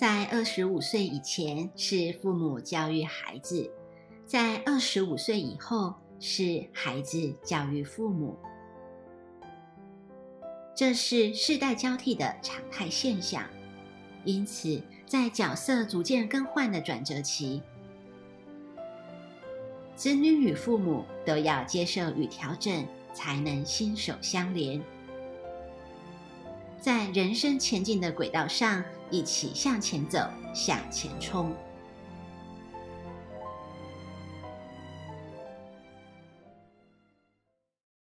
在二十五岁以前是父母教育孩子，在二十五岁以后是孩子教育父母。这是世代交替的常态现象，因此在角色逐渐更换的转折期，子女与父母都要接受与调整，才能心手相连，在人生前进的轨道上一起向前走，向前冲。